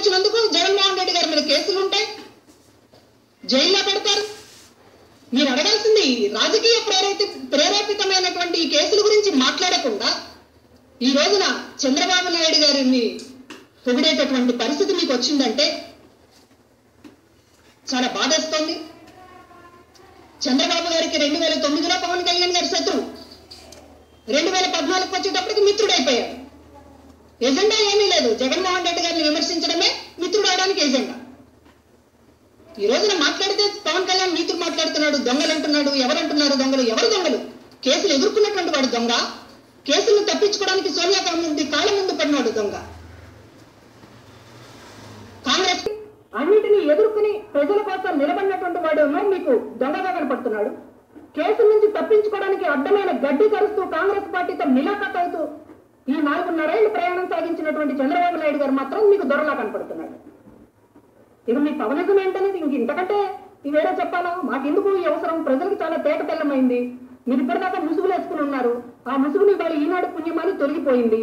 వచ్చినందుకు జగన్మోహన్ రెడ్డి గారి మీద కేసులు ఉంటాయి. జైల్లో పెడతారు. మీరు అడగాల్సింది రాజకీయ ప్రేరేపి ప్రేరేపితమైనటువంటి ఈ కేసుల గురించి మాట్లాడకుండా ఈ రోజున చంద్రబాబు నాయుడు గారిని పొగిడేటటువంటి పరిస్థితి మీకు వచ్చిందంటే చాలా బాధేస్తోంది చంద్రబాబు గారికి రెండు వేల తొమ్మిదిలో పవన్ కళ్యాణ్ గారి శత్రువు. రెండు వేల పద్నాలుగుకి వచ్చేటప్పటికి మిత్రుడైపోయాడు. ఎజెండా ఏమీ లేదు. జగన్మోహన్ రెడ్డి గారిని విమర్శించడమే ఈ రోజున మాట్లాడితే పవన్ కళ్యాణ్ నీతులు మాట్లాడుతున్నాడు దొంగలు అంటున్నాడు ఎవరంటున్నారు దొంగలు ఎవరు దొంగలు? కేసులు ఎదుర్కొన్నటువంటి వాడు దొంగ కేసులను తప్పించుకోవడానికి సోనియా గాంధీ కాళ్ళ ముందు పడినాడు దొంగ. కాంగ్రెస్ అన్నిటినీ ఎదుర్కొని ప్రజల కోసం నిలబడినటువంటి వాడు మీకు దొంగగా కనపడుతున్నాడు? కేసుల నుంచి తప్పించుకోవడానికి అడ్డమైన గడ్డి కరుస్తూ కాంగ్రెస్ పార్టీతో మిలాఖత్ అవుతూ ఈ నాలుగున్నరేళ్ళు ప్రయాణం సాగించినటువంటి చంద్రబాబు నాయుడు గారు మాత్రం మీకు దొరలా కనపడుతున్నాడు. ఇక మీ పవనిజం ఏంటనేది ఇంక ఇంతకంటే వేరే చెప్పాలా? మాకెందుకు ఈ అవసరం? ప్రజలకు చాలా తేట తెల్లమైంది. మీరు ఇప్పటిదాకా ముసుగులు వేసుకుని ఉన్నారు. ఆ ముసుగుని ఇవాళ ఈనాడు పుణ్యమాని తొలగిపోయింది.